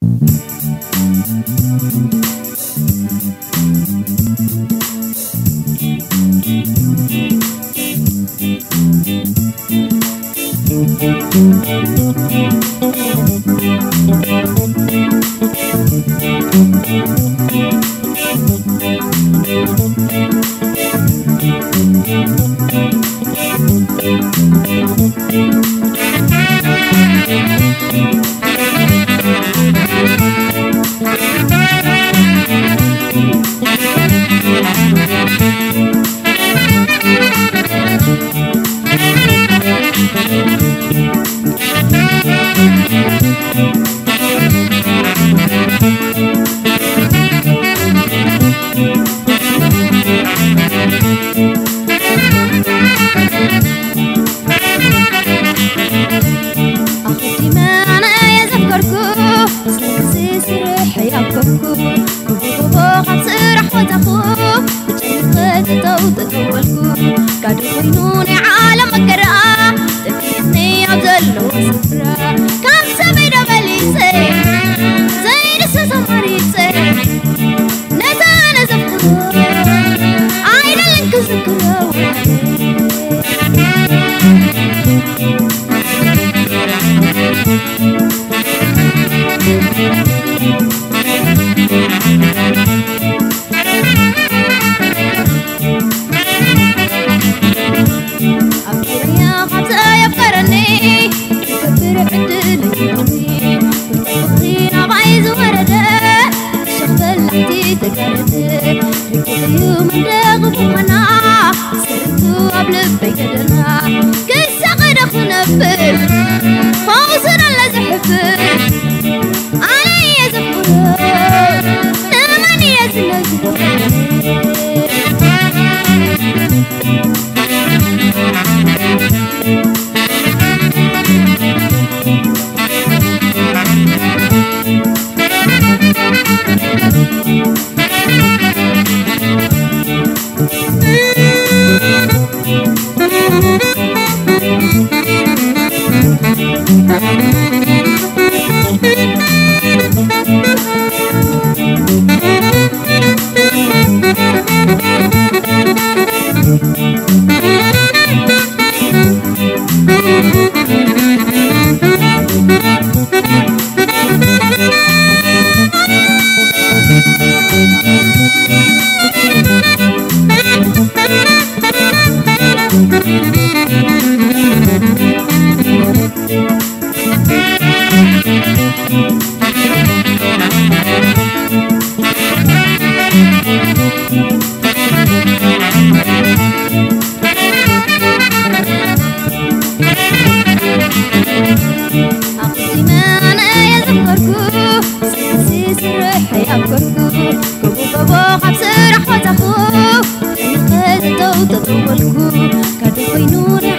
Thank caduto in una سرت رجلي ومن داغك وانا سرت وقبل بيدنا أبكر كوكو بابا رحمة أخوه نخذ دوت تطولكو كادو في نوري